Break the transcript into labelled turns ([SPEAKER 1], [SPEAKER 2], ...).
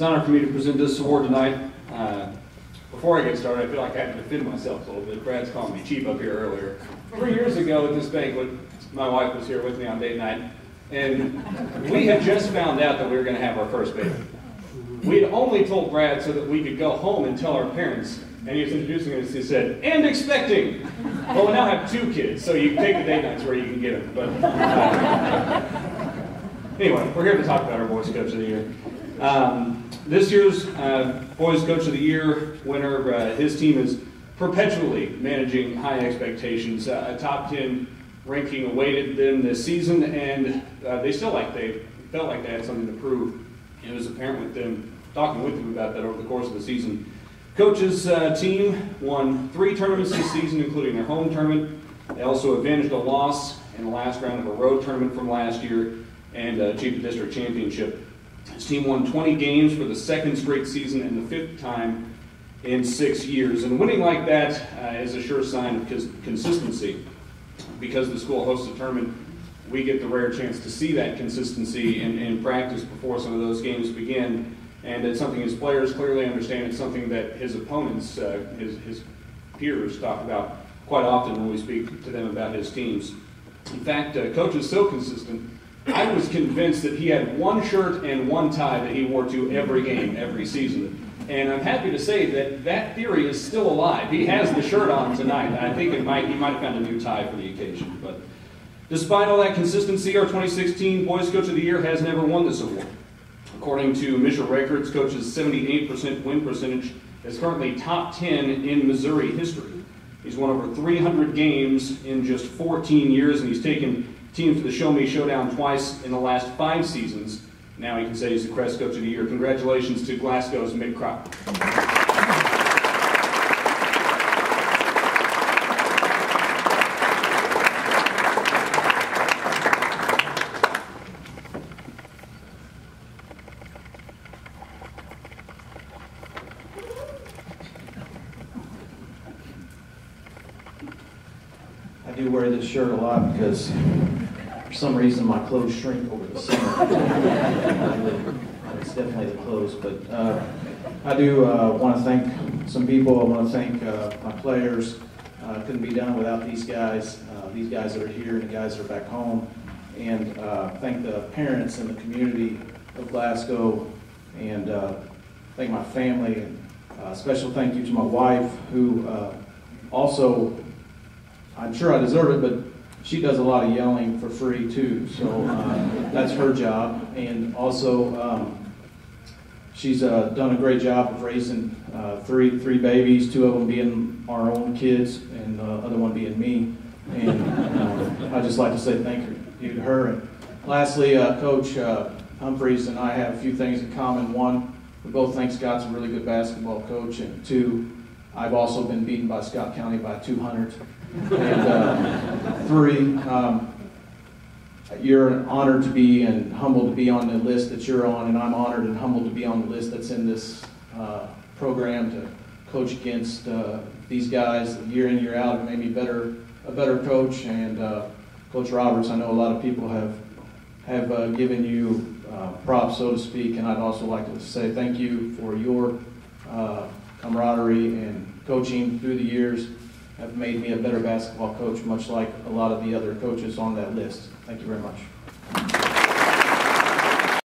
[SPEAKER 1] It's an honor for me to present this award tonight. Uh, Before I get started, I feel like I have to defend myself a little bit. Brad's calling me cheap up here earlier. Three years ago at this banquet, my wife was here with me on date night, and we had just found out that we were going to have our first baby. We had only told Brad so that we could go home and tell our parents, and he was introducing us, he said, and expecting. Well, we now have two kids, so you take the date nights where you can get them. But uh, anyway, we're here to talk about our Boys Coach of the Year. Um, this year's uh, Boys Coach of the Year winner, uh, his team is perpetually managing high expectations. Uh, a top 10 ranking awaited them this season, and uh, they still like they felt like they had something to prove. It was apparent with them talking with them about that over the course of the season. Coach's uh, team won three tournaments this season, including their home tournament. They also avenged a loss in the last round of a road tournament from last year and uh, achieved a district championship. His team won 20 games for the second straight season and the fifth time in six years. And winning like that uh, is a sure sign of cons- consistency. Because the school hosts a tournament, we get the rare chance to see that consistency in, in practice before some of those games begin. And it's something his players clearly understand. It's something that his opponents, uh, his, his peers, talk about quite often when we speak to them about his teams. In fact, uh, coach is so consistent I was convinced that he had one shirt and one tie that he wore to every game, every season. And I'm happy to say that that theory is still alive. He has the shirt on tonight. I think it might, he might have found a new tie for the occasion. But despite all that consistency, our 2016 Boys Coach of the Year has never won this award. According to MSHSAA Records, Coach's 78% win percentage is currently top 10 in Missouri history. He's won over 300 games in just 14 years, and he's taken teams to the Show Me Showdown twice in the last five seasons. Now he can say he's the KRES Coach of the Year. Congratulations to Glasgow's Mick Cropp.
[SPEAKER 2] I do wear this shirt a lot because for some reason my clothes shrink over the summer. it's definitely the clothes, but uh, I do uh, want to thank some people. I want to thank uh, my players. Uh, couldn't be done without these guys, uh, these guys that are here and the guys that are back home. And uh, thank the parents and the community of Glasgow and uh, thank my family. And uh, special thank you to my wife who uh, also I'm sure I deserve it, but she does a lot of yelling for free too. So uh, that's her job. And also, um, she's uh, done a great job of raising uh, three three babies, two of them being our own kids, and the other one being me. And uh, I'd just like to say thank you to her. And lastly, uh, Coach uh, Humphreys and I have a few things in common. One, we both think Scott's a really good basketball coach, and two, I've also been beaten by Scott County by 200. And uh, three, um, you're honored to be and humbled to be on the list that you're on, and I'm honored and humbled to be on the list that's in this uh, program to coach against uh, these guys year in year out and maybe better a better coach. And uh, Coach Roberts, I know a lot of people have have uh, given you uh, props, so to speak, and I'd also like to say thank you for your uh, camaraderie and coaching through the years have made me a better basketball coach, much like a lot of the other coaches on that list. Thank you very much.